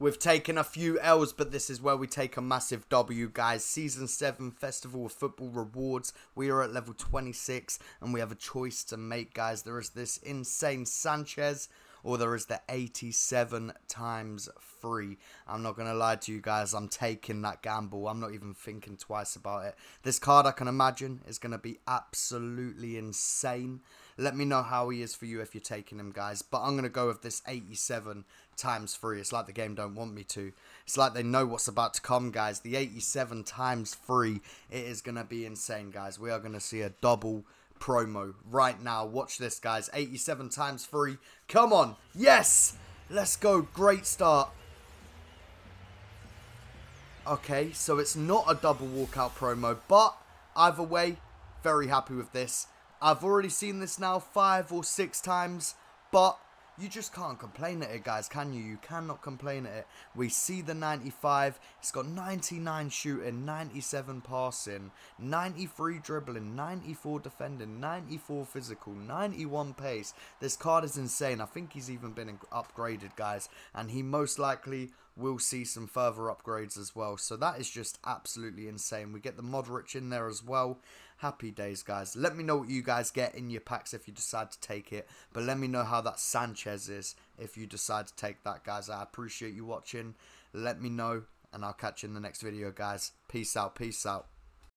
We've taken a few L's, but this is where we take a massive W, guys. Season 7 Festival of Football Rewards. We are at level 26, and we have a choice to make, guys. There is this insane Sanchez, or there is the 87 times free. I'm not going to lie to you guys, I'm taking that gamble. I'm not even thinking twice about it. This card, I can imagine, is going to be absolutely insane. Let me know how he is for you if you're taking him, guys. But I'm going to go with this 87 times 3. It's like the game don't want me to. It's like they know what's about to come, guys. The 87 times 3, it is going to be insane, guys. We are going to see a double promo right now. Watch this, guys. 87 times 3. Come on. Yes. Let's go. Great start. Okay, so it's not a double walkout promo, but either way, very happy with this. I've already seen this now five or six times, but you just can't complain at it, guys, can you? You cannot complain at it. We see the 95. It's got 99 shooting, 97 passing, 93 dribbling, 94 defending, 94 physical, 91 pace. This card is insane. I think he's even been upgraded, guys, and he most likely will see some further upgrades as well. So that is just absolutely insane. We get the Modric in there as well. Happy days, guys. Let me know what you guys get in your packs if you decide to take it. But let me know how that Sanchez is if you decide to take that, guys. I appreciate you watching. Let me know, and I'll catch you in the next video, guys. Peace out. Peace out.